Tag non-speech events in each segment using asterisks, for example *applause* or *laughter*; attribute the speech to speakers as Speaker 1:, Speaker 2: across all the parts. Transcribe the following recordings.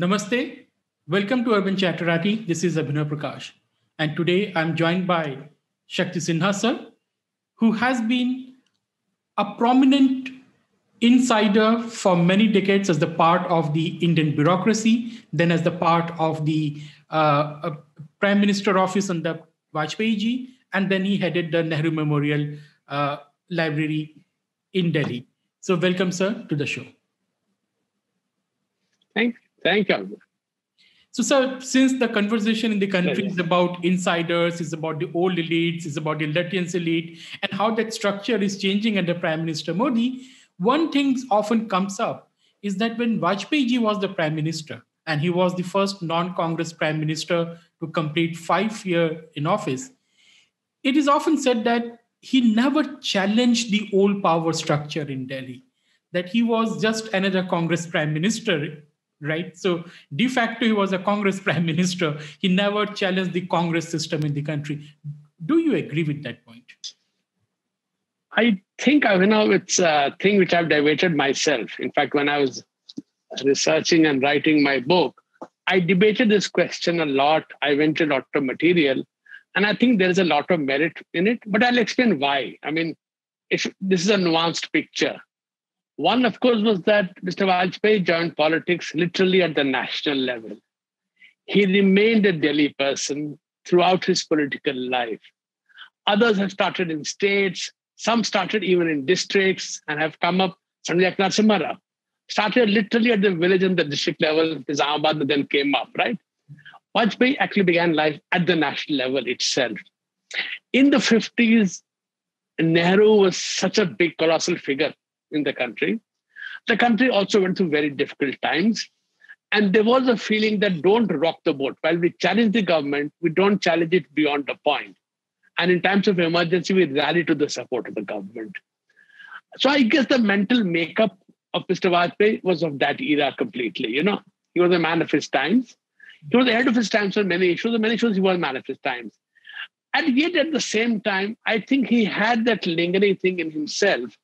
Speaker 1: Namaste. Welcome to Urban Chatterati. This is Abhinav Prakash. And today I'm joined by Shakti Sinha sir, who has been a prominent insider for many decades as the part of the Indian bureaucracy, then as the part of the uh, uh, Prime Minister office under Vajpayee ji, and then he headed the Nehru Memorial uh, Library in Delhi. So welcome, sir, to the show.
Speaker 2: Thank, thank you.
Speaker 1: So, sir, since the conversation in the country is about insiders, is about the old elites, is about the Lutyens elite, and how that structure is changing under Prime Minister Modi, one thing often comes up is that when Vajpayee was the prime minister, and he was the first non-Congress prime minister to complete five year in office, it is often said that he never challenged the old power structure in Delhi, that he was just another Congress prime minister, right? So de facto, he was a Congress *laughs* prime minister. He never challenged the Congress system in the country. Do you agree with that point?
Speaker 2: I think you know it's a thing which I've debated myself. In fact, when I was researching and writing my book, I debated this question a lot. I went to a lot of material, and I think there is a lot of merit in it. But I'll explain why. I mean, if this is a nuanced picture. One, of course, was that Mr. Vajpayee joined politics literally at the national level. He remained a Delhi person throughout his political life. Others have started in states, some started even in districts and have come up, something like Narasimha Rao. Started literally at the village and the district level, Nizamabad, then came up, right? Vajpayee actually began life at the national level itself. In the 50s, Nehru was such a big, colossal figure in the country. The country also went through very difficult times. And there was a feeling that don't rock the boat. While we challenge the government, we don't challenge it beyond a point. And in times of emergency, we rally to the support of the government. So I guess the mental makeup of Mr. Vajpayee was of that era completely. You know, he was a man of his times. He was ahead of his times on many issues. On many issues, he was a man of his times. And yet, at the same time, I think he had that lingering thing in himself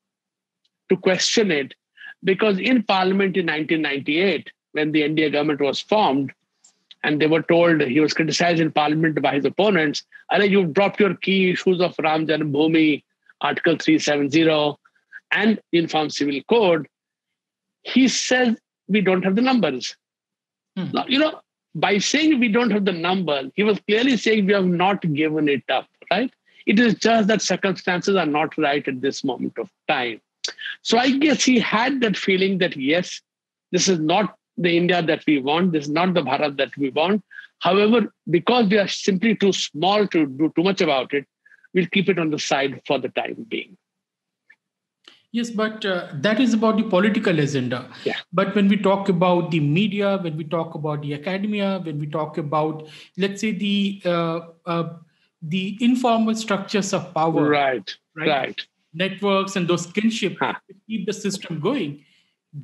Speaker 2: to question it, because in Parliament in 1998, when the NDA government was formed, and they were told he was criticized in parliament by his opponents. And you've dropped your key issues of Ram Janmabhoomi, Article 370, and Uniform Civil Code. He says we don't have the numbers. Hmm. Now, you know, by saying we don't have the number, he was clearly saying we have not given it up, right? It is just that circumstances are not right at this moment of time. So I guess he had that feeling that yes, this is not the India that we want. This is not the Bharat that we want. However, because we are simply too small to do too much about it, we'll keep it on the side for the time being.
Speaker 1: Yes, but uh, that is about the political agenda.
Speaker 2: Yeah.
Speaker 1: But when we talk about the media, when we talk about the academia, when we talk about, let's say, the uh, uh, the informal structures of power,
Speaker 2: right, right, right.
Speaker 1: Networks and those kinship huh. keep the system going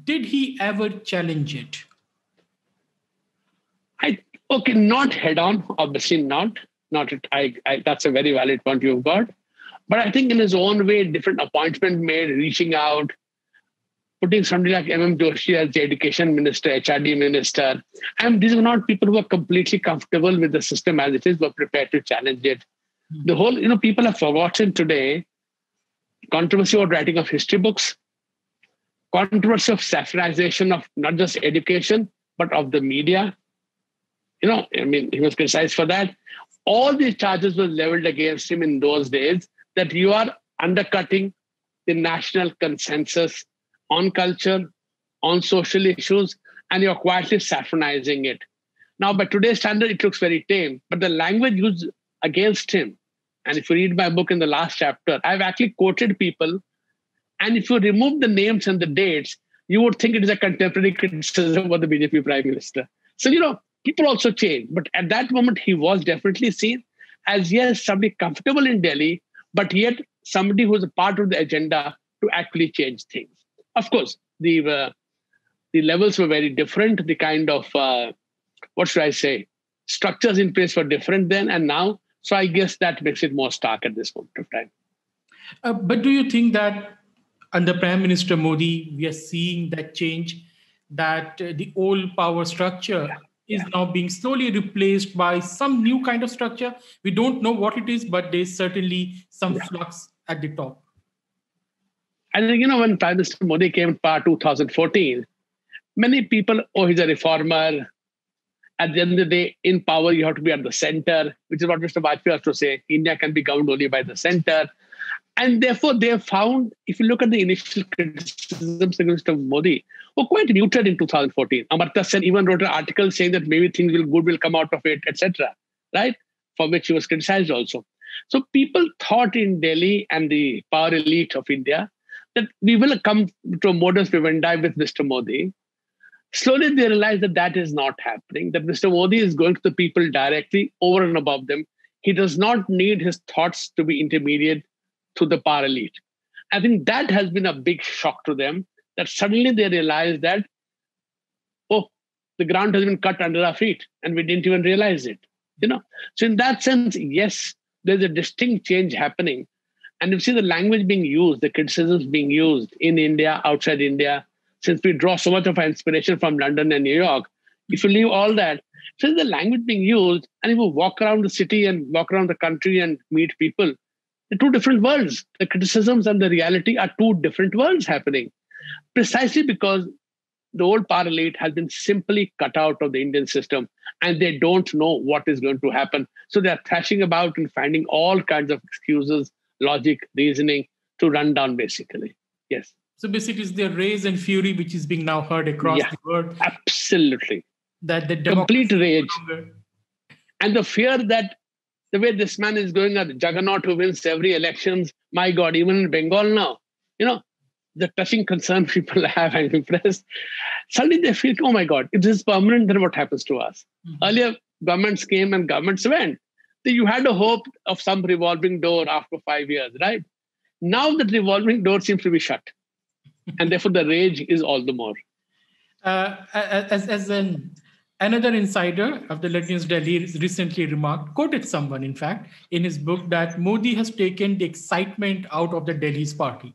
Speaker 1: did he ever challenge it?
Speaker 2: I okay, not head on, obviously not. Not I, I that's a very valid point you've got. But I think in his own way, different appointment made, reaching out, putting somebody like M.M. Joshi as the education minister, HRD minister. And these are not people who are completely comfortable with the system as it is, but prepared to challenge it. Mm-hmm. The whole, you know, people have forgotten today controversy about writing of history books, controversy of saffronization of not just education, but of the media. You know, I mean, he was criticized for that. All these charges were leveled against him in those days that you are undercutting the national consensus on culture, on social issues, and you're quietly saffronizing it. Now, by today's standard, it looks very tame, but the language used against him, and if you read my book in the last chapter, I've actually quoted people and if you remove the names and the dates, you would think it is a contemporary criticism of the BJP prime minister. So, you know, people also change. But at that moment, he was definitely seen as, yes, somebody comfortable in Delhi, but yet somebody who's a part of the agenda to actually change things. Of course, the, uh, the levels were very different. The kind of, uh, what should I say, structures in place were different then and now. So I guess that makes it more stark at this moment of time.
Speaker 1: Uh, but do you think that under Prime Minister Modi, we are seeing that change that uh, the old power structure is yeah. now being slowly replaced by some new kind of structure. We don't know what it is, but there's certainly some yeah. flux at the top.
Speaker 2: I think, you know, when Prime Minister Modi came to power 2014, many people, oh, he's a reformer. At the end of the day, in power, you have to be at the center, which is what Mr. Vajpayee has to say. India can be governed only by the center. And therefore, they have found, if you look at the initial criticisms against Modi, were quite muted in 2014. Amartya Sen even wrote an article saying that maybe things will good will come out of it, etc. Right? For which he was criticized also. So people thought in Delhi and the power elite of India that we will come to a modus vivendi with Mr. Modi. Slowly they realize that that is not happening, that Mr. Modi is going to the people directly over and above them. He does not need his thoughts to be intermediate to the power elite. I think that has been a big shock to them that suddenly they realize that, oh, the ground has been cut under our feet and we didn't even realize it. You know, so in that sense, yes, there's a distinct change happening. And you see the language being used, the criticisms being used in India, outside India, since we draw so much of our inspiration from London and New York. If you leave all that, since the language being used, and if you walk around the city and walk around the country and meet people, the two different worlds. The criticisms and the reality are two different worlds happening precisely because the old power elite has been simply cut out of the Indian system and they don't know what is going to happen. So they're thrashing about and finding all kinds of excuses, logic, reasoning to run down basically. Yes.
Speaker 1: So basically, it's the rage and fury which is being now heard across yeah, the world.
Speaker 2: Absolutely.
Speaker 1: That the
Speaker 2: complete rage. And the fear that the way this man is going at Juggernaut who wins every elections, my God, even in Bengal now, you know, the touching concern *laughs* people have and impressed, suddenly they feel, oh my God, if this is permanent, then what happens to us? Mm-hmm. Earlier, governments came and governments went. So you had a hope of some revolving door after five years, right? Now that revolving door seems to be shut. And therefore the rage is all the more.
Speaker 1: Uh, as, as an another insider of the Lutyens' Delhi recently remarked, quoted someone, in fact, in his book that Modi has taken the excitement out of the Delhi's party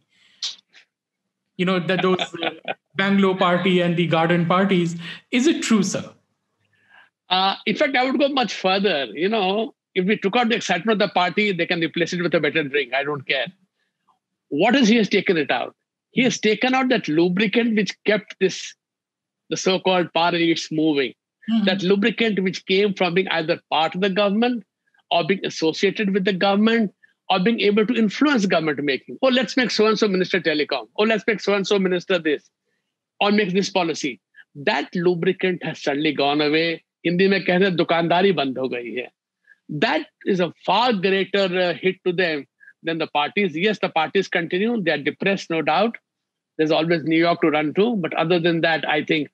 Speaker 1: you know that those uh, *laughs* Bangalore party and the garden parties. Is it true, sir?
Speaker 2: Uh, in fact, I would go much further. You know, if we took out the excitement of the party, they can replace it with a better drink. I don't care. What is he has taken it out? he has taken out that lubricant which kept this the so-called power elites moving. Mm-hmm. That lubricant which came from being either part of the government or being associated with the government or being able to influence government making. Oh, let's make so and so minister telecom. Oh, let's make so and so minister this, or make this policy. That lubricant has suddenly gone away. Hindi mein kehte dukandari band ho gayi hai. That is a far greater uh, hit to them than the parties. Yes, the parties continue. They are depressed, no doubt. There's always New York to run to. But other than that, I think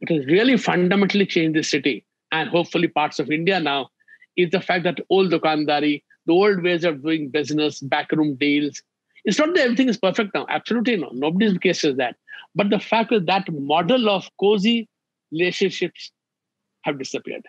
Speaker 2: it has really fundamentally changed the city and hopefully parts of India now is the fact that old Dukandari, the old ways of doing business, backroom deals. It's not that everything is perfect now. Absolutely no. Nobody's case is that. But the fact is that model of cozy relationships have disappeared.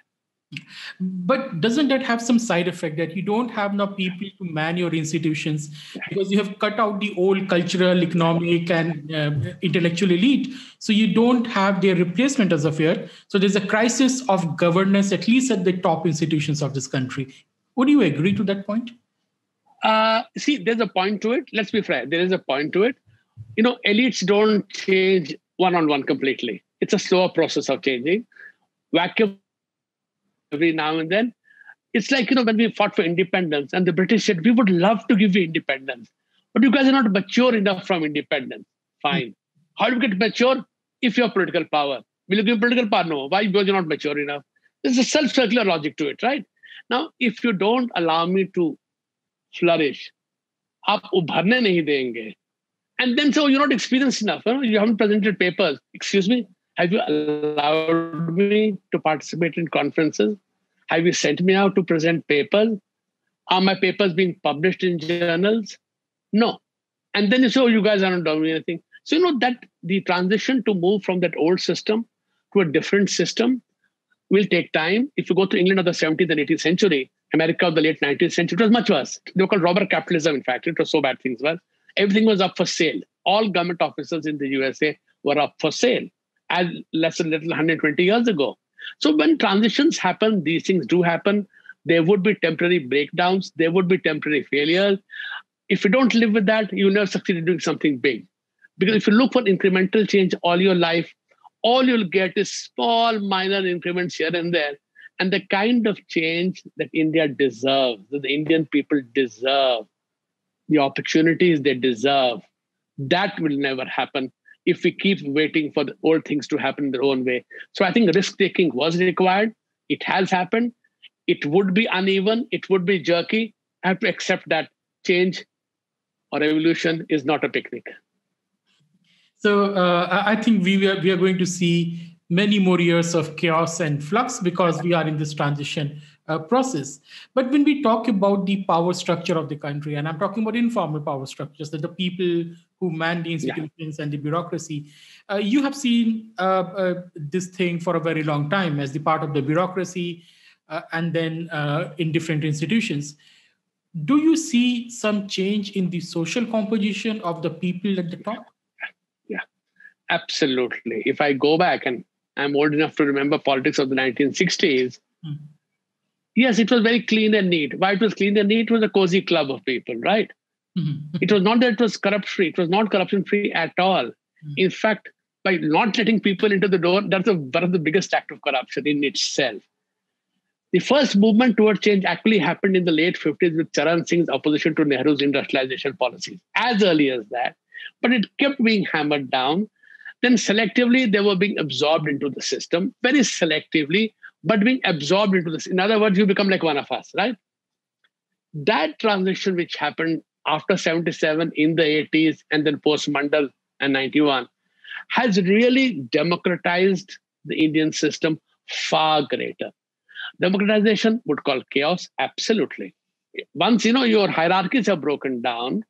Speaker 1: But doesn't that have some side effect that you don't have now people to man your institutions because you have cut out the old cultural, economic, and uh, intellectual elite? So you don't have their replacement as of yet. So there's a crisis of governance, at least at the top institutions of this country. Would you agree to that point?
Speaker 2: Uh, see, there's a point to it. Let's be fair. There is a point to it. You know, elites don't change one on one completely. It's a slower process of changing. Vacuum every now and then. It's like, you know, when we fought for independence and the British said, we would love to give you independence, but you guys are not mature enough from independence. Fine. How do you get mature? If you have political power. Will you give political power? No. Why? Because you're not mature enough. There's a self-circular logic to it, right? Now, if you don't allow me to flourish, आप उभरने नहीं देंगे. And then so you're not experienced enough. You haven't presented papers. Excuse me, have you allowed me to participate in conferences? Have you sent me out to present papers? Are my papers being published in journals? No. And then you say, oh, you guys are not doing anything. So, you know, that the transition to move from that old system to a different system will take time. If you go to England of the 17th and 18th century, America of the late 19th century, it was much worse. They were called robber capitalism, in fact. It was so bad things were. Everything was up for sale. All government offices in the USA were up for sale. As less than little 120 years ago. So when transitions happen, these things do happen. There would be temporary breakdowns. There would be temporary failures. If you don't live with that, you never succeed in doing something big. Because if you look for incremental change all your life, all you'll get is small, minor increments here and there. And the kind of change that India deserves, that the Indian people deserve, the opportunities they deserve, that will never happen if we keep waiting for the old things to happen their own way. So I think risk taking was required. It has happened. It would be uneven. It would be jerky. I have to accept that change or evolution is not a picnic.
Speaker 1: So uh, I think we are, we are going to see many more years of chaos and flux because we are in this transition uh, process. But when we talk about the power structure of the country, and I'm talking about informal power structures, that the people who man the institutions yeah. and the bureaucracy, uh, you have seen uh, uh, this thing for a very long time as the part of the bureaucracy uh, and then in different institutions. Do you see some change in the social composition of the people at the top?
Speaker 2: Yeah, absolutely. If I go back and I'm old enough to remember politics of the 1960s, mm-hmm. yes, it was very clean and neat. Why it was clean and neat? Was a cozy club of people, right? Mm-hmm. It was not that it was corrupt free. It was not corruption free at all. Mm-hmm. In fact, by not letting people into the door, that's a, one of the biggest act of corruption in itself. The first movement toward change actually happened in the late 50s with Charan Singh's opposition to Nehru's industrialization policies, as early as that. But it kept being hammered down then selectively they were being absorbed into the system, very selectively, but being absorbed into this. In other words, you become like one of us, right? That transition, which happened after 77 in the 80s and then post Mandal and 91, has really democratized the Indian system far greater. Democratization would call chaos, absolutely. Once you know your hierarchies are broken down,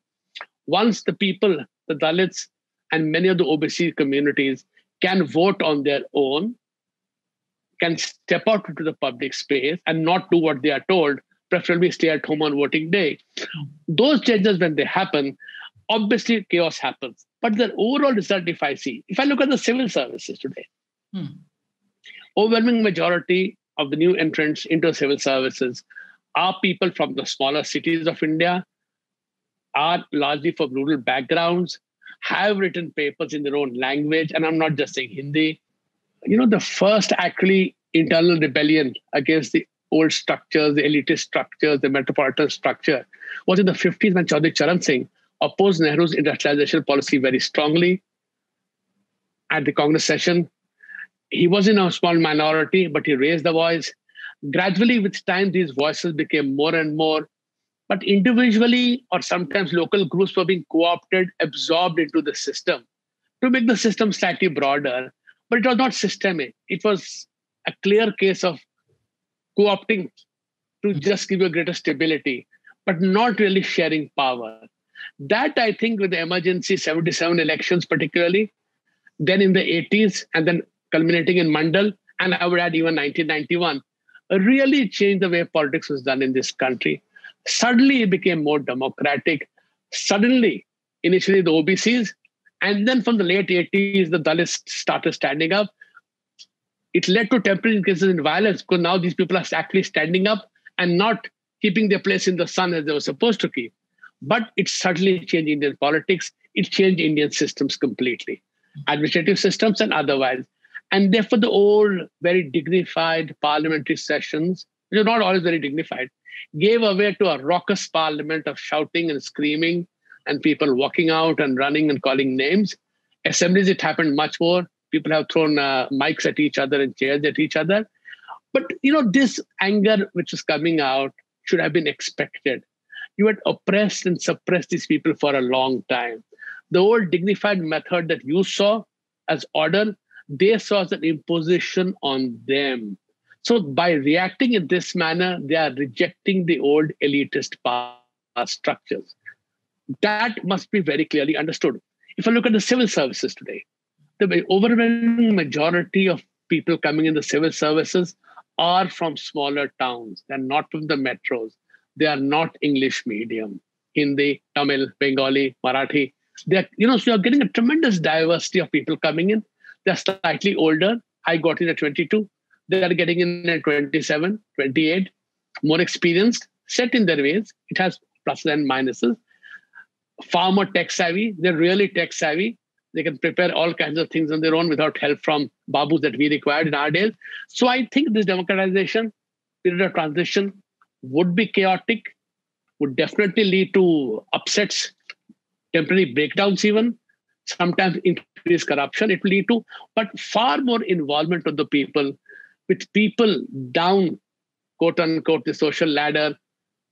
Speaker 2: once the people, the Dalits, and many of the OBC communities can vote on their own, can step out into the public space and not do what they are told, preferably stay at home on voting day. Those changes, when they happen, obviously chaos happens. But the overall result, if I see, if I look at the civil services today, hmm. overwhelming majority of the new entrants into civil services are people from the smaller cities of India, are largely from rural backgrounds, have written papers in their own language, and I'm not just saying Hindi. You know, the first actually internal rebellion against the old structures, the elitist structures, the metropolitan structure, was in the 50s when Chaudhry Charan Singh opposed Nehru's industrialization policy very strongly at the Congress session. He was in a small minority, but he raised the voice. Gradually, with time, these voices became more and more but individually or sometimes local groups were being co-opted absorbed into the system to make the system slightly broader but it was not systemic it was a clear case of co-opting to mm-hmm. just give you a greater stability but not really sharing power that i think with the emergency 77 elections particularly then in the 80s and then culminating in mandal and i would add even 1991 really changed the way politics was done in this country Suddenly, it became more democratic. Suddenly, initially the OBCs, and then from the late 80s, the Dalits started standing up. It led to temporary increases in violence because now these people are actually standing up and not keeping their place in the sun as they were supposed to keep. But it suddenly changed Indian politics. It changed Indian systems completely, administrative systems and otherwise. And therefore, the old, very dignified parliamentary sessions, which are not always very dignified, gave away to a raucous parliament of shouting and screaming and people walking out and running and calling names. Assemblies, it happened much more. People have thrown uh, mics at each other and chairs at each other. But you know, this anger which is coming out should have been expected. You had oppressed and suppressed these people for a long time. The old dignified method that you saw as order, they saw as an imposition on them. So by reacting in this manner, they are rejecting the old elitist power structures. That must be very clearly understood. If I look at the civil services today, the overwhelming majority of people coming in the civil services are from smaller towns. They're not from the metros. They are not English medium, Hindi, Tamil, Bengali, Marathi. They're, you know, so you're getting a tremendous diversity of people coming in. They're slightly older. I got in at 22. They are getting in at 27, 28, more experienced, set in their ways. It has pluses and minuses. Far more tech savvy. They're really tech savvy. They can prepare all kinds of things on their own without help from babus that we required in our days. So I think this democratization period of transition would be chaotic, would definitely lead to upsets, temporary breakdowns, even sometimes increased corruption. It will lead to, but far more involvement of the people, with people down, quote unquote, the social ladder,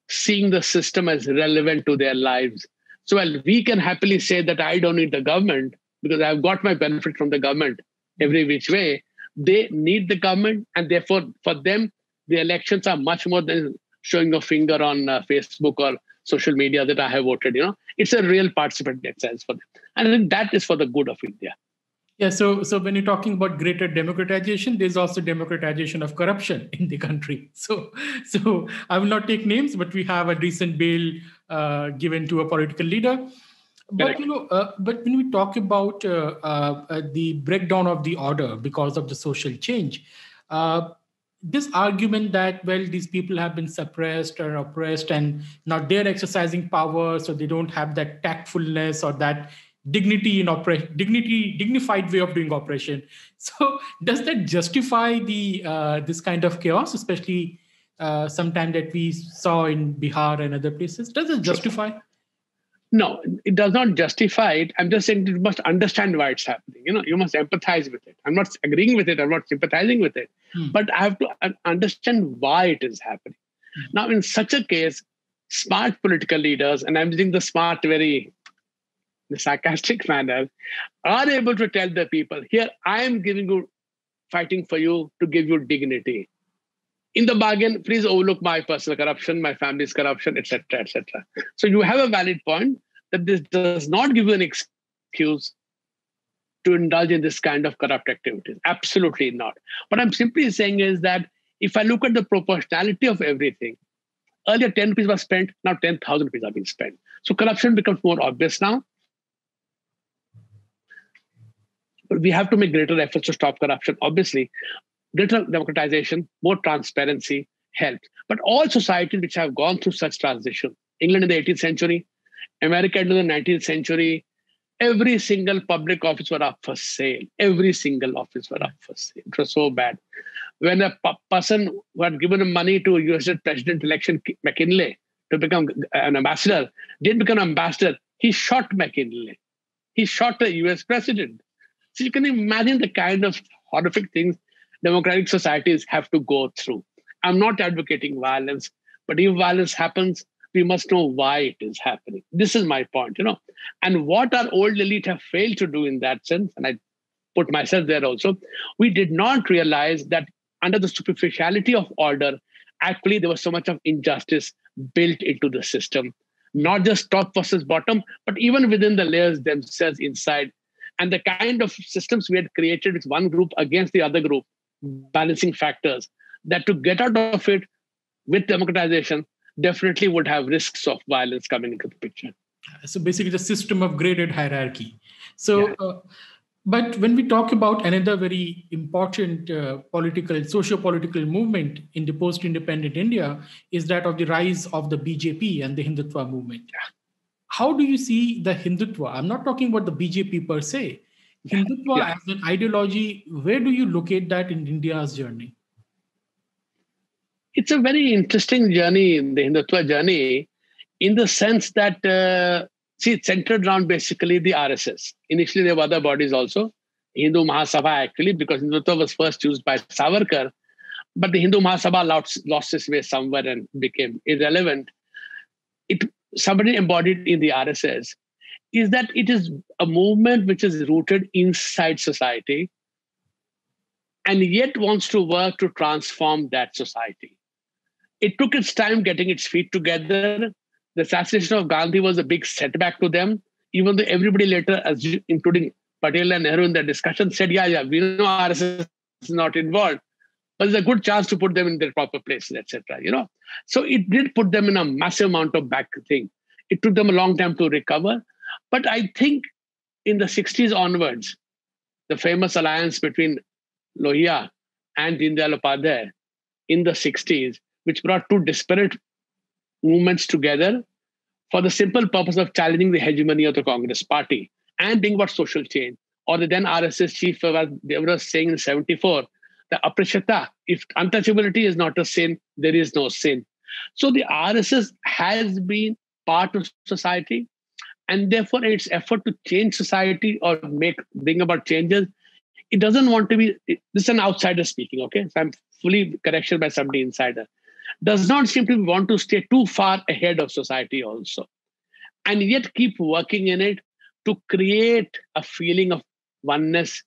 Speaker 2: seeing the system as relevant to their lives. So while we can happily say that I don't need the government because I've got my benefit from the government every which way, they need the government, and therefore for them the elections are much more than showing a finger on uh, Facebook or social media that I have voted. You know, it's a real participant exercise for them, and I think that is for the good of India.
Speaker 1: Yeah, so so when you're talking about greater democratization, there's also democratization of corruption in the country. *laughs* So so I will not take names, but we have a recent bill uh, given to a political leader. But you know, uh, but when we talk about uh, uh the breakdown of the order because of the social change, uh, this argument that well these people have been suppressed or oppressed and now they're exercising power so they don't have that tactfulness or that dignity in operation dignity dignified way of doing operation *laughs* so does that justify the uh, this kind of chaos especially uh, sometime that we saw in bihar and other places? Does it justify
Speaker 2: no, it does not justify it. I'm just saying you must understand why it's happening. You know, you must empathize with it. I'm not agreeing with it. I'm not sympathizing with it. Hmm. But I have to understand why it is happening. Hmm. Now, in such a case, smart political leaders, and I'm using the smart very the sarcastic *laughs* manner, are able to tell the people, here, I am giving you, fighting for you to give you dignity in the bargain, please overlook my personal corruption, my family's corruption, etc., etc. So you have a valid point that this does not give you an excuse to indulge in this kind of corrupt activities. Absolutely not. What I'm simply saying is that if I look at the proportionality of everything, earlier 10 rupees was spent, now 10,000 rupees are being spent. So corruption becomes more obvious now. But we have to make greater efforts to stop corruption, obviously greater democratization, more transparency helped. But all societies which have gone through such transition, England in the 18th century, America in the 19th century, every single public office were up for sale. Every single office were up for sale. It was so bad. When a person who had given money to US president election, McKinley, to become uh, an ambassador, didn't become ambassador, he shot McKinley. He shot the US president. So you can imagine the kind of horrific things democratic societies have to go through. I'm not advocating violence, but if violence happens, we must know why it is happening. This is my point, you know. And what our old elite have failed to do in that sense, and I put myself there also, we did not realize that under the superficiality of order, actually there was so much of injustice built into the system, not just top versus bottom, but even within the layers themselves inside. And the kind of systems we had created with one group against the other group balancing factors that to get out of it with democratization definitely would have risks of violence coming into the picture.
Speaker 1: So basically, the system of graded hierarchy. So, yeah. uh, but when we talk about another very important uh, political, socio-political movement in the post-independent India is that of the rise of the BJP and the Hindutva movement. Yeah. How do you see the Hindutva? I'm not talking about the BJP per se, Hindutva yeah. as an ideology, where do you locate that in India's journey?
Speaker 2: It's a very interesting journey, the Hindutva journey, in the sense that, uh, see, it's centered around basically the RSS. Initially, there were other bodies also, Hindu Mahasabha actually, because Hindutva was first used by Savarkar, but the Hindu Mahasabha lost, lost its way somewhere and became irrelevant. It somebody embodied in the RSS is that it is a movement which is rooted inside society and yet wants to work to transform that society. It took its time getting its feet together. The assassination of Gandhi was a big setback to them, even though everybody later, including Patel and Nehru in their discussion, said, yeah, yeah, we know RSS is not involved, but there's a good chance to put them in their proper places, etc. You know, so it did put them in a massive amount of back thing. It took them a long time to recover, but I think in the 60s onwards, the famous alliance between Lohia and Deendayal Upadhyay in the 60s, which brought two disparate movements together for the simple purpose of challenging the hegemony of the Congress party and bring about social change. Or the then RSS chief was saying in 74, the asprishyata, if untouchability is not a sin, there is no sin. So the RSS has been part of society, and therefore in its effort to change society or make bring about changes, it doesn't want to be. This is an outsider speaking, okay? So I'm fully corrected by somebody insider. Does not seem to want to stay too far ahead of society also. And yet keep working in it to create a feeling of oneness.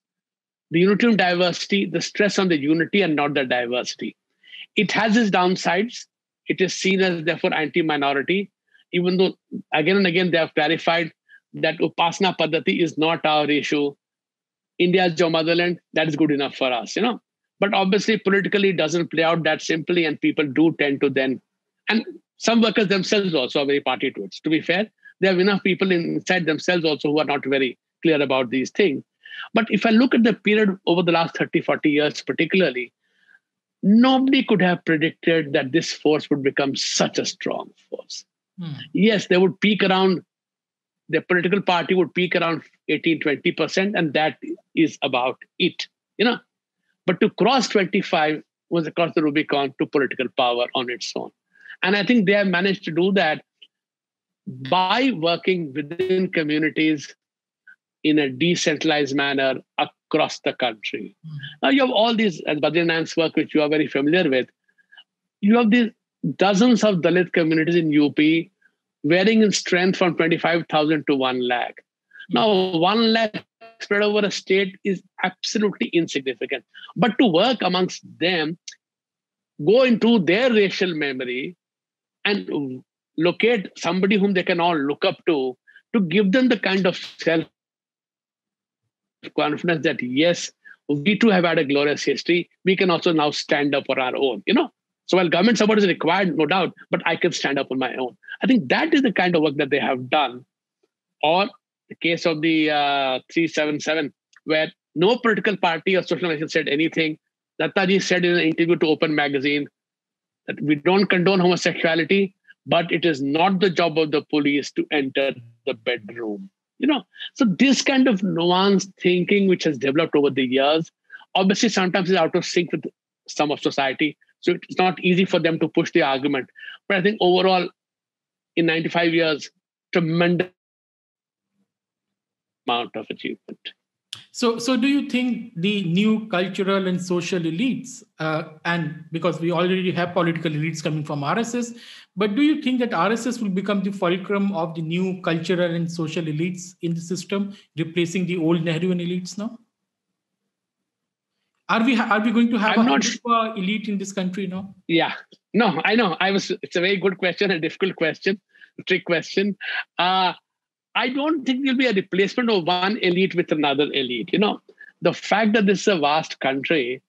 Speaker 2: The unity of diversity the stress on the unity and not the diversity. It has its downsides. It is seen as therefore anti-minority even though again and again they have clarified that upasana paddhati is not our issue india's your motherland that is good enough for us you know but obviously, politically, it doesn't play out that simply, and people do tend to then, and some workers themselves also are very party to it. To be fair, there are enough people inside themselves also who are not very clear about these things. But if I look at the period over the last 30, 40 years, particularly, nobody could have predicted that this force would become such a strong force. Hmm. Yes, they would peak around, the political party would peak around 18, 20%, and that is about it. You know, but to cross 25 was across the Rubicon to political power on its own. And I think they have managed to do that by working within communities in a decentralized manner across the country. Mm-hmm. Now you have all these, as Badri Narayan's work, which you are very familiar with, you have these dozens of Dalit communities in UP varying in strength from 25,000 to 1 lakh. Now, 1 lakh spread over a state is absolutely insignificant. But to work amongst them, go into their racial memory and locate somebody whom they can all look up to, to give them the kind of self confidence that, yes, we too have had a glorious history. We can also now stand up for our own, you know. So while government support is required, no doubt, but I can stand up on my own. I think that is the kind of work that they have done. Or the case of the uh, 377, where no political party or social organization said anything. Dattaji said in an interview to Open Magazine that we don't condone homosexuality, but it is not the job of the police to enter the bedroom. You know, so this kind of nuanced thinking, which has developed over the years, obviously sometimes is out of sync with some of society. So it's not easy for them to push the argument. But I think overall, in 95 years, tremendous amount of achievement.
Speaker 1: So, so do you think the new cultural and social elites, uh, and because we already have political elites coming from RSS, but do you think that RSS will become the fulcrum of the new cultural and social elites in the system, replacing the old Nehruvian elites now? Are we are we going to have I'm a not elite in this country now?
Speaker 2: Yeah, no, I know. I was. It's a very good question, a difficult question, trick question. Uh, I don't think there'll be a replacement of one elite with another elite. You know, the fact that this is a vast country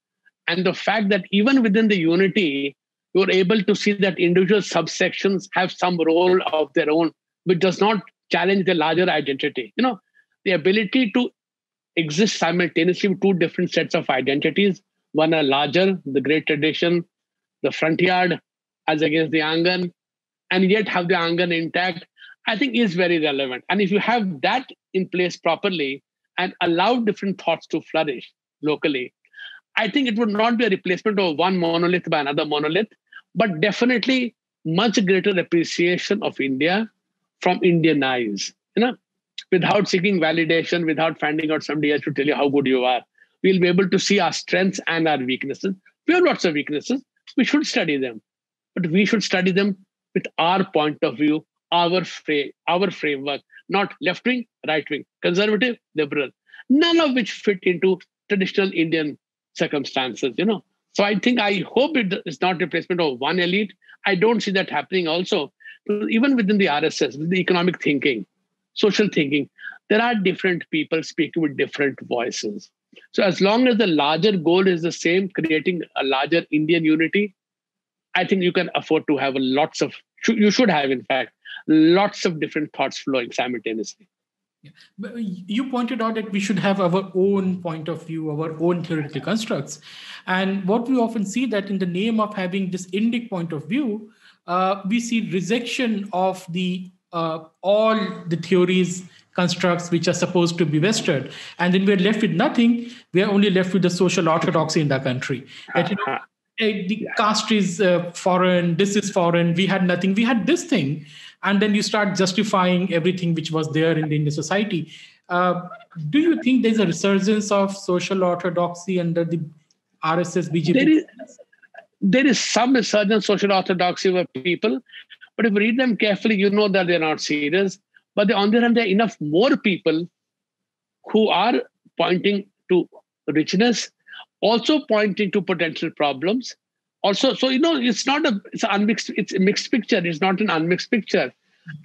Speaker 2: and the fact that even within the unity, you're able to see that individual subsections have some role of their own, which does not challenge the larger identity. You know, the ability to exist simultaneously with two different sets of identities, one a larger, the great tradition, the front yard as against the angan, and yet have the angan intact I think is very relevant. And if you have that in place properly and allow different thoughts to flourish locally, I think it would not be a replacement of one monolith by another monolith, but definitely much greater appreciation of India from Indian eyes. You know, without seeking validation, without finding out somebody else to tell you how good you are, we'll be able to see our strengths and our weaknesses. We have lots of weaknesses. We should study them, but we should study them with our point of view our frame, our framework, not left wing, right wing, conservative, liberal, none of which fit into traditional Indian circumstances, you know. So I think I hope it is not replacement of one elite. I don't see that happening also. Even within the RSS, the economic thinking, social thinking, there are different people speaking with different voices. So as long as the larger goal is the same, creating a larger Indian unity, I think you can afford to have lots of, you should have, in fact, lots of different thoughts flowing simultaneously.
Speaker 1: Yeah. You pointed out that we should have our own point of view, our own theoretical constructs. And what we often see that in the name of having this Indic point of view, uh, we see rejection of the uh, all the theories constructs which are supposed to be vested and then we're left with nothing. We're only left with the social orthodoxy in the country. That, you know, the caste is uh, foreign this is foreign we had nothing. We had this thing. And then you start justifying everything which was there in the Indian society. Uh, do you think there's a resurgence of social orthodoxy under the RSS BJP?
Speaker 2: There is, there is some resurgence of social orthodoxy of people, but if you read them carefully, you know that they're not serious. But on the other hand, there are enough more people who are pointing to richness, also pointing to potential problems, also so you know it's not a it's unmixed it's a mixed picture. It's not an unmixed picture.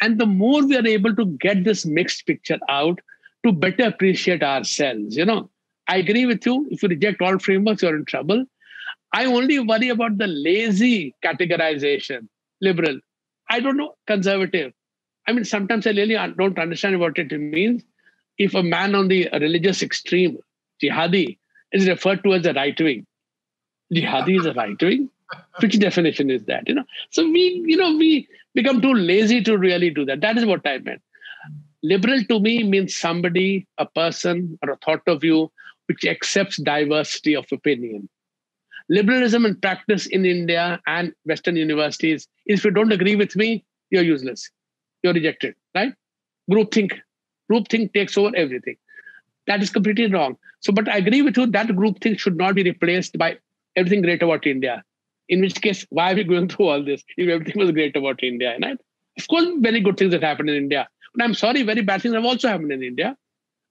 Speaker 2: And the more we are able to get this mixed picture out to better appreciate ourselves you know. I agree with you. If you reject all frameworks you're in trouble. I only worry about the lazy categorization liberal i don't know conservative. I mean sometimes i really don't understand what it means. If a man on the religious extreme jihadi is referred to as a right wing jihadi is a right wing? Which definition is that you know? So we you know we become too lazy to really do that. That is what i meant. Liberal to me means somebody a person or a thought of view which accepts diversity of opinion liberalism in practice in india and western universities if you don't agree with me you're useless you're rejected right groupthink groupthink takes over everything that is completely wrong so but i agree with you that groupthink should not be replaced by everything great about India. In which case, why are we going through all this if everything was great about India? I, of course, very good things that happened in India. But I'm sorry, very bad things have also happened in India.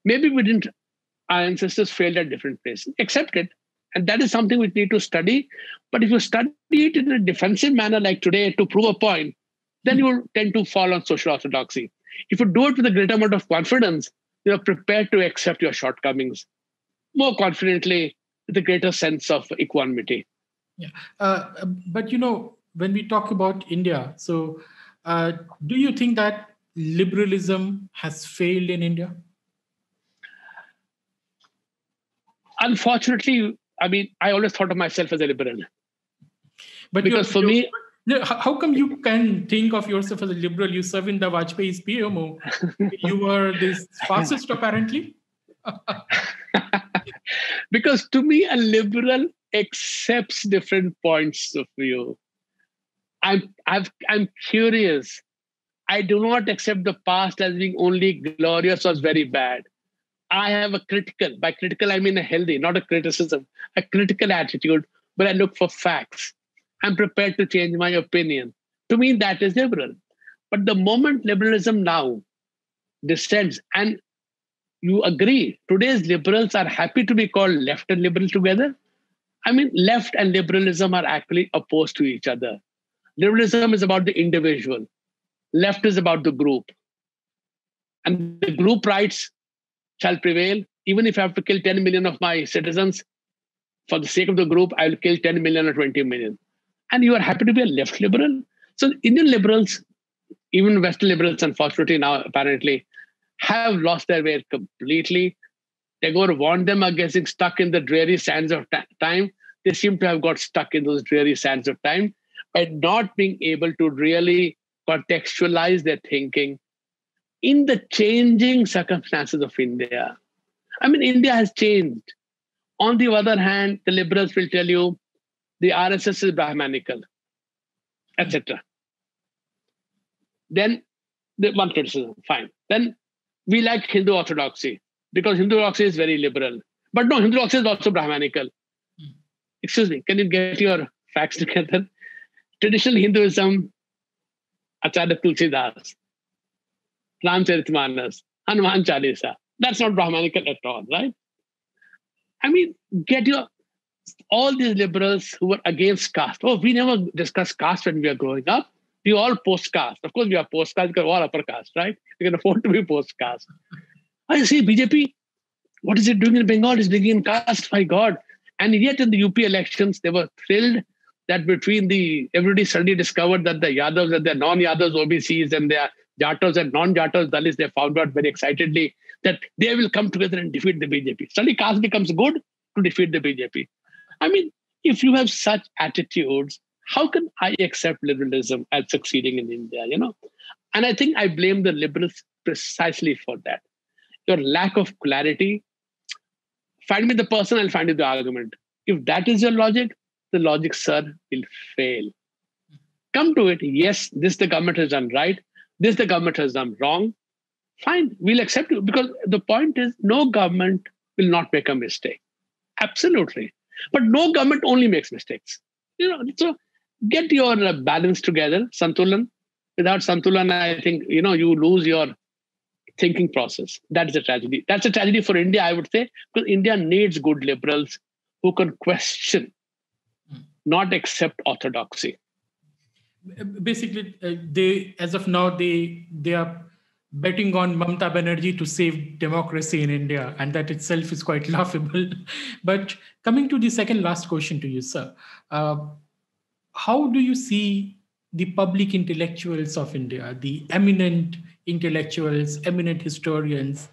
Speaker 2: Maybe we didn't, our ancestors failed at different places. Accept it. And that is something we need to study. But if you study it in a defensive manner like today to prove a point, then you will tend to fall on social orthodoxy. If you do it with a great amount of confidence, you're prepared to accept your shortcomings more confidently with a greater sense of equanimity.
Speaker 1: Yeah, uh, but you know, when we talk about India, so uh, do you think that liberalism has failed in India?
Speaker 2: Unfortunately, I mean, I always thought of myself as a liberal.
Speaker 1: But because for me, how come you can think of yourself as a liberal? You serve in the Vajpayee's PMO. *laughs* you were this fascist, apparently. *laughs*
Speaker 2: because to me, a liberal accepts different points of view. I'm, I've, I'm curious. I do not accept the past as being only glorious or very bad. I have a critical, by critical, I mean a healthy, not a criticism, a critical attitude where I look for facts. I'm prepared to change my opinion. To me, that is liberal. But the moment liberalism now descends, and you agree today's liberals are happy to be called left and liberal together i mean left and liberalism are actually opposed to each other liberalism is about the individual left is about the group and the group rights shall prevail even if i have to kill 10 million of my citizens for the sake of the group i will kill 10 million or 20 million and you are happy to be a left liberal so indian liberals even western liberals unfortunately now apparently have lost their way completely. Tagore warned them against getting stuck in the dreary sands of time. They seem to have got stuck in those dreary sands of time by not being able to really contextualize their thinking in the changing circumstances of India. I mean, India has changed. On the other hand, the liberals will tell you the RSS is Brahmanical, etc. Then the one criticism, fine. Then we like Hindu orthodoxy because Hindu orthodoxy is very liberal. But no, Hindu orthodoxy is also Brahmanical. Excuse me, can you get your facts together? Traditional Hinduism, Acharya Tulsidas, Ramcharitmanas, Hanuman Chalisa. That's not Brahmanical at all, right? I mean, get your all these liberals who were against caste. Oh, we never discussed caste when we were growing up we all post caste. Of course, we are post caste because we're all upper caste, right? We can afford to be post caste. I see BJP. What is it doing in Bengal? It's bringing in caste. My God! And yet, in the UP elections, they were thrilled that between the everybody suddenly discovered that the Yadavs and the non-Yadavs OBCs and their Jatavs and non-Jatavs, Dalits, they found out very excitedly that they will come together and defeat the BJP. Suddenly caste becomes good to defeat the BJP. I mean, if you have such attitudes, how can I accept liberalism as succeeding in India? You know, and I think I blame the liberals precisely for that. Your lack of clarity. Find me the person, I'll find you the argument. If that is your logic, the logic, sir, will fail. Come to it. Yes, this the government has done right. This the government has done wrong. Fine, we'll accept it because the point is no government will not make a mistake. Absolutely. But no government only makes mistakes. You know, so get your uh, balance together, Santulan. Without Santulan, I think you know you lose your thinking process. That's a tragedy. That's a tragedy for India, I would say, because India needs good liberals who can question, not accept orthodoxy.
Speaker 1: Basically, uh, they as of now they they are betting on Mamta Banerjee to save democracy in India, and that itself is quite *laughs* laughable. but coming to the second last question to you, sir, uh, how do you see the public intellectuals of India, the eminent intellectuals, eminent historians?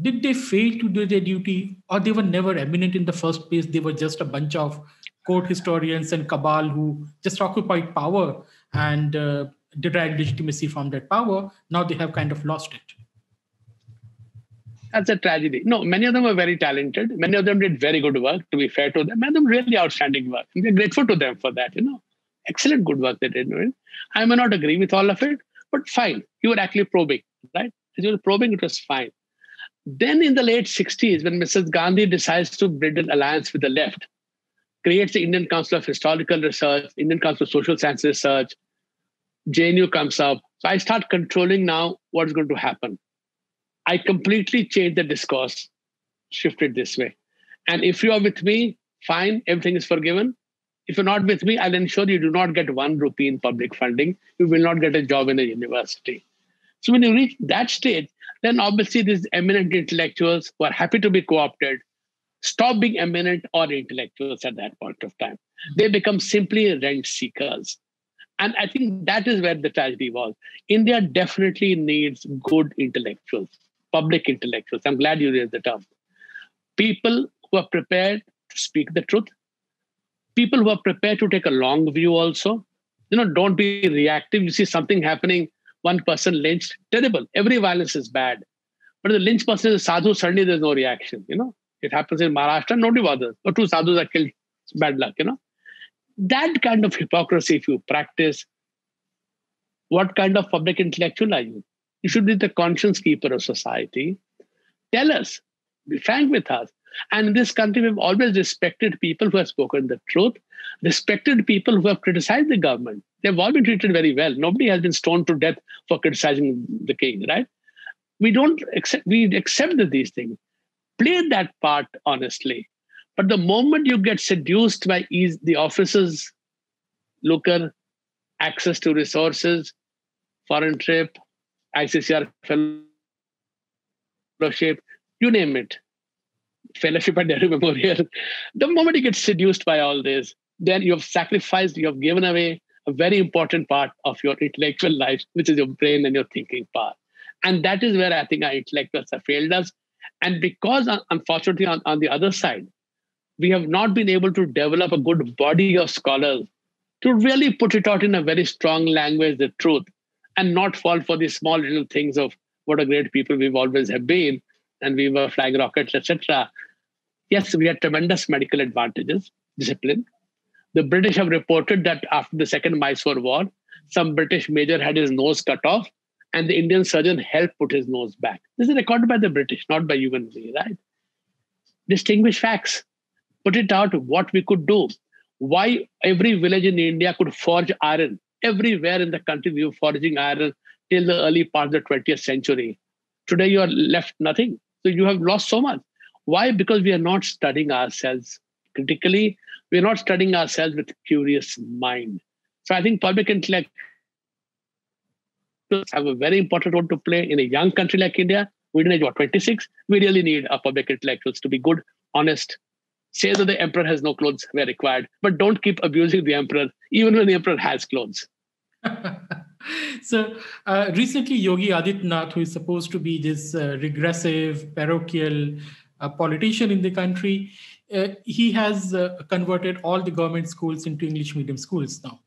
Speaker 1: Did they fail to do their duty, or they were never eminent in the first place? They were just a bunch of court historians and cabal who just occupied power and uh, derived legitimacy from that power. Now they have kind of lost it.
Speaker 2: That's a tragedy. No, many of them were very talented. Many of them did very good work, to be fair to them. Many of them really outstanding work. We're grateful to them for that, you know. Excellent good work they did. I may not agree with all of it, but fine. You were actually probing, right? As you were probing, it was fine. Then in the late 60s, when Mrs. Gandhi decides to build an alliance with the left, creates the Indian Council of Historical Research, Indian Council of Social Science Research, JNU comes up. So I start controlling now what's going to happen. I completely change the discourse, shifted this way. And if you are with me, fine, everything is forgiven. If you're not with me, I'll ensure you do not get one rupee in public funding. You will not get a job in a university. So when you reach that stage, then obviously these eminent intellectuals who are happy to be co-opted stop being eminent or intellectuals at that point of time. They become simply rent seekers. And I think that is where the tragedy was. India definitely needs good intellectuals, public intellectuals. I'm glad you raised the term. People who are prepared to speak the truth, people who are prepared to take a long view also. You know, don't be reactive. You see something happening, one person lynched, terrible. Every violence is bad. But the lynch person is sadhu, suddenly there's no reaction. You know, it happens in Maharashtra, nobody bothers. Or two sadhus are killed. It's bad luck, you know that kind of hypocrisy, if you practice, what kind of public intellectual are you? You should be the conscience keeper of society. Tell us, be frank with us. And in this country, we've always respected people who have spoken the truth, respected people who have criticized the government. They've all been treated very well. Nobody has been stoned to death for criticizing the king, right? We don't accept, we accept these things. Play that part honestly. But the moment you get seduced by ease, the office's looker, access to resources, foreign trip, ICCR fellowship, you name it, fellowship at Nehru *laughs* Memorial, the moment you get seduced by all this, then you have sacrificed, you have given away a very important part of your intellectual life, which is your brain and your thinking power. And that is where I think our intellectuals have failed us. And because, uh, unfortunately, on, on the other side, we have not been able to develop a good body of scholars to really put it out in a very strong language, the truth, and not fall for these small little things of what a great people we've always have been, and we were flying rockets, etc. Yes, we had tremendous medical advantages, discipline. The British have reported that after the Second Mysore War, some British major had his nose cut off, and the Indian surgeon helped put his nose back. This is recorded by the British, not by you and me, right? Distinguish facts put it out what we could do. Why every village in India could forge iron. Everywhere in the country, we were forging iron till the early part of the 20th century. Today, you are left nothing. So you have lost so much. Why? Because we are not studying ourselves critically. We are not studying ourselves with curious mind. So I think public intellect have a very important role to play in a young country like India. We need what 26. We really need our public intellectuals to be good, honest, say that the emperor has no clothes where required, but don't keep abusing the emperor, even when the emperor has clothes. *laughs*
Speaker 1: so uh, recently, Yogi Adityanath, who is supposed to be this uh, regressive, parochial uh, politician in the country, uh, he has uh, converted all the government schools into English medium schools now.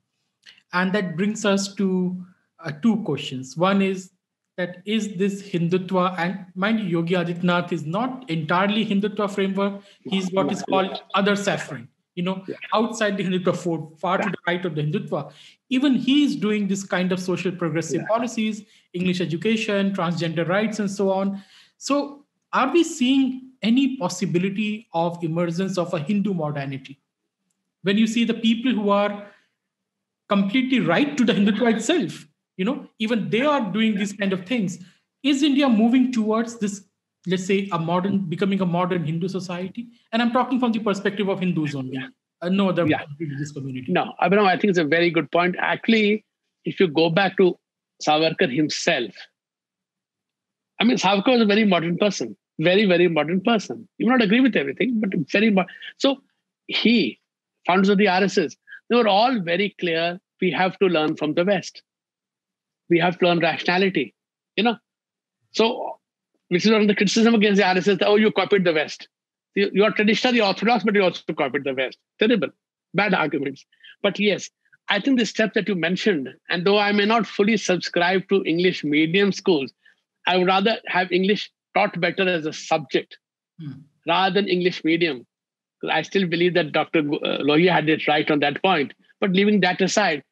Speaker 1: And that brings us to uh, two questions. One is that is this Hindutva, and mind you, Yogi Adityanath is not entirely Hindutva framework. He's what is called other saffron, you know, yeah. outside the Hindutva fold, far yeah. to the right of the Hindutva. Even he is doing this kind of social progressive yeah. policies, English education, transgender rights, and so on. So, are we seeing any possibility of emergence of a Hindu modernity? When you see the people who are completely right to the Hindutva itself, you know even they are doing these kind of things. Is india moving towards this let's say a modern becoming a modern hindu society? And i'm talking from the perspective of hindus only. Uh, no other yeah. religious community.
Speaker 2: No Abhinav, i think it's a very good point. Actually if you go back to savarkar himself i mean savarkar was a very modern person. Very very modern person. You may not agree with everything but very modern. so he founders of the rss they were all very clear we have to learn from the west we have to learn rationality. You know, so which is one of the criticism against the RSS. that, Oh, you copied the West. You, you are traditionally orthodox, but you also copied the West. Terrible, bad arguments. But yes, I think the step that you mentioned, and though I may not fully subscribe to English medium schools, I would rather have English taught better as a subject hmm. rather than English medium. I still believe that Dr. Lohia had it right on that point. But leaving that aside,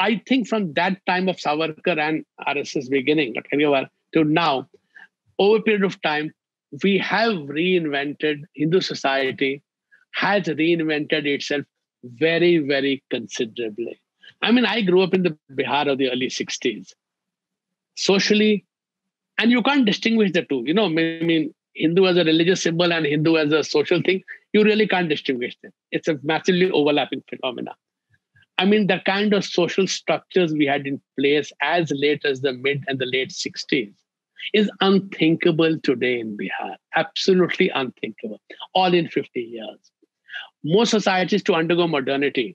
Speaker 2: I think from that time of Savarkar and RSS beginning, to now, over a period of time, we have reinvented Hindu society, has reinvented itself very, very considerably. I mean, I grew up in the Bihar of the early 60s. Socially, and you can't distinguish the two. You know, I mean, Hindu as a religious symbol and Hindu as a social thing, you really can't distinguish them. It's a massively overlapping phenomena. I mean, the kind of social structures we had in place as late as the mid and the late 60s is unthinkable today in Bihar. Absolutely unthinkable. All in 50 years. Most societies to undergo modernity.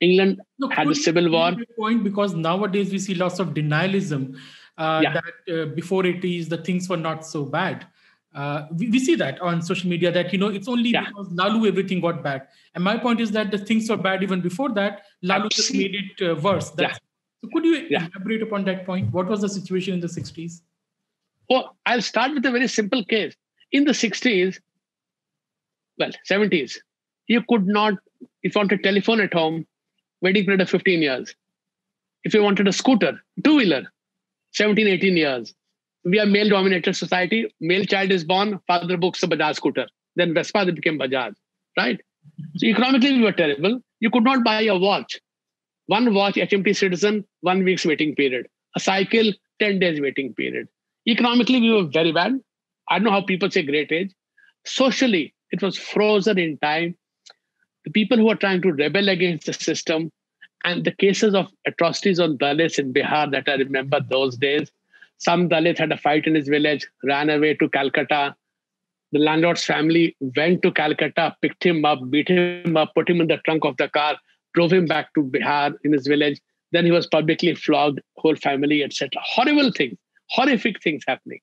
Speaker 2: England no, had a civil war.
Speaker 1: Point because nowadays we see lots of denialism uh, yeah. that uh, before it is the things were not so bad. Uh, we, we, see that on social media that you know it's only yeah. because Lalu everything got bad. And my point is that the things were bad even before that. Lalu just made it uh, worse. That's, yeah. So could you yeah. elaborate upon that point? What was the situation in the 60s?
Speaker 2: Well, I'll start with a very simple case. In the 60s, well, 70s, you could not, if you wanted a telephone at home, waiting period of 15 years. If you wanted a scooter, two wheeler, 17, 18 years we are male dominated society. Male child is born, father books a Bajaj scooter. Then Vespa became Bajaj, right? So economically we were terrible. You could not buy a watch. One watch, HMT Citizen, one week's waiting period. A cycle, 10 days waiting period. Economically, we were very bad. I don't know how people say great age. Socially, it was frozen in time. The people who are trying to rebel against the system and the cases of atrocities on Dalits in Bihar that I remember those days, some Dalit had a fight in his village, ran away to Calcutta. The landlord's family went to Calcutta, picked him up, beat him up, put him in the trunk of the car, drove him back to Bihar in his village. Then he was publicly flogged, whole family, etc. Horrible things, horrific things happening.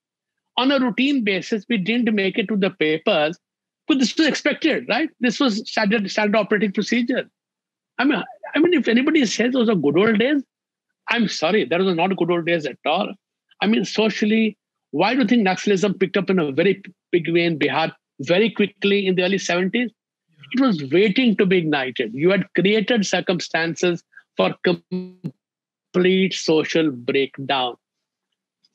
Speaker 2: On a routine basis, we didn't make it to the papers, but this was expected, right? This was standard, standard operating procedure. I mean, I mean, if anybody says those are good old days, I'm sorry, that was not good old days at all. I mean, socially, why do you think Naxalism picked up in a very big way in Bihar very quickly in the early 70s? It was waiting to be ignited. You had created circumstances for complete social breakdown.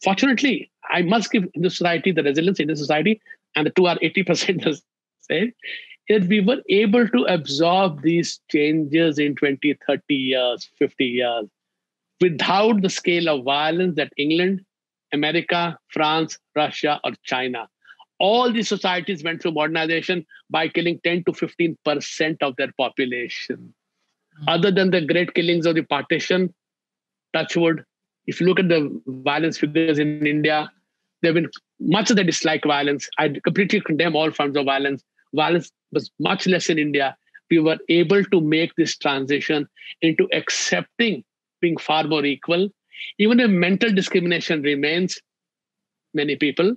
Speaker 2: Fortunately, I must give the society the resilience in the society, and the two are 80% the same, that we were able to absorb these changes in 20, 30 years, 50 years, without the scale of violence that England America, France, Russia, or China. All these societies went through modernization by killing 10 to 15% of their population. Mm-hmm. Other than the great killings of the partition, touchwood, if you look at the violence figures in India, there have been much of the dislike violence. I completely condemn all forms of violence. Violence was much less in India. We were able to make this transition into accepting being far more equal even if mental discrimination remains, many people,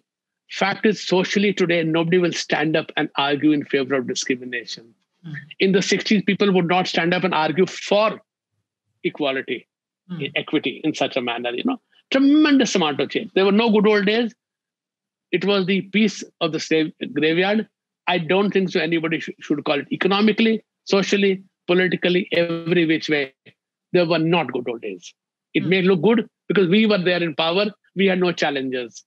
Speaker 2: fact is socially today nobody will stand up and argue in favor of discrimination. Mm. In the 60s, people would not stand up and argue for equality, mm. equity in such a manner, you know. Tremendous amount of change. There were no good old days. It was the peace of the graveyard. I don't think so anybody sh- should call it economically, socially, politically, every which way. There were not good old days. It mm. may look good because we were there in power. We had no challenges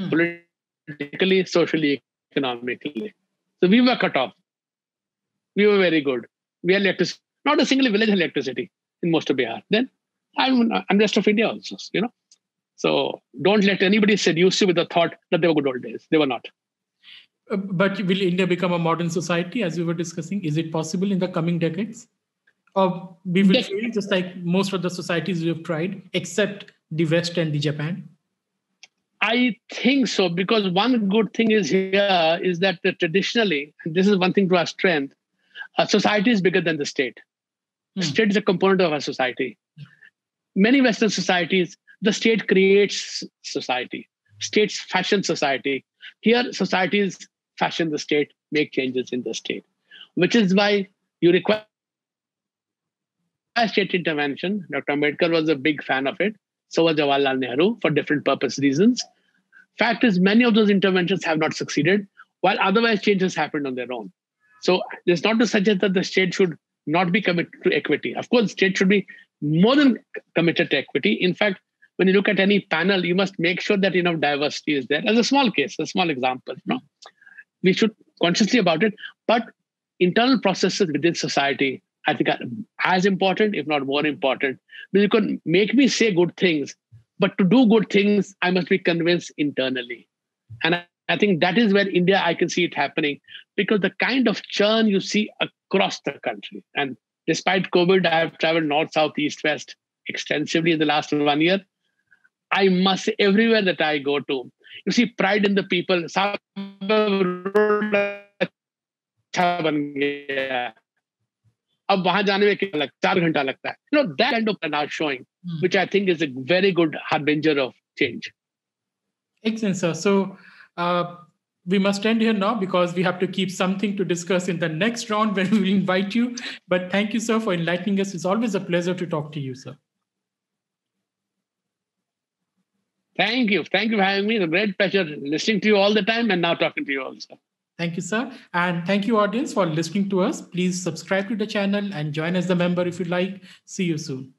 Speaker 2: mm. politically, socially, economically. So we were cut off. We were very good. We had electricity. Not a single village had electricity in most of Bihar. Then I'm and rest of India also, you know. So don't let anybody seduce you with the thought that they were good old days. They were not.
Speaker 1: Uh, but will India become a modern society, as we were discussing? Is it possible in the coming decades? Or we will fail just like most of the societies we have tried, except the West and the Japan?
Speaker 2: I think so, because one good thing is here is that traditionally, and this is one thing to our strength, a society is bigger than the state. The hmm. state is a component of our society. Many Western societies, the state creates society. States fashion society. Here, societies fashion the state, make changes in the state, which is why you require state intervention. Dr. Ambedkar was a big fan of it. So was Jawaharlal Nehru for different purpose reasons. Fact is, many of those interventions have not succeeded, while otherwise changes happened on their own. So it's not to suggest that the state should not be committed to equity. Of course, state should be more than committed to equity. In fact, when you look at any panel, you must make sure that enough diversity is there. As a small case, a small example, you know, we should consciously about it. But internal processes within society I think uh, as important, if not more important. Because you can make me say good things, but to do good things, I must be convinced internally. And I, I think that is where India, I can see it happening because the kind of churn you see across the country. And despite COVID, I have traveled north, south, east, west extensively in the last one year. I must say, everywhere that I go to, you see pride in the people. अब वहां जाने में कितना लगता चार घंटा लगता है you know that kind of now showing mm. which I think is a very good harbinger of change.
Speaker 1: Excellent, sir. So uh, we must end here now because we have to keep something to discuss in the next round when *laughs* we will invite you. But thank you, sir, for enlightening us. It's always a pleasure to talk to you, sir.
Speaker 2: Thank you. Thank you for having me. It's a great pleasure listening to you all the time and now talking to you also.
Speaker 1: Thank you, sir. And thank you, audience, for listening to us. Please subscribe to the channel and join as the member if you like. See you soon.